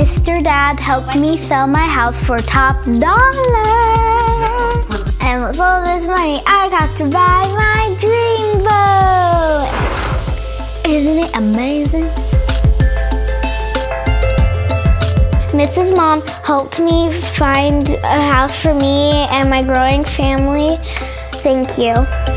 Mr. Dad helped me sell my house for top dollar. And with all this money, I got to buy my dream boat. Isn't it amazing? Mrs. Mom helped me find a house for me and my growing family. Thank you.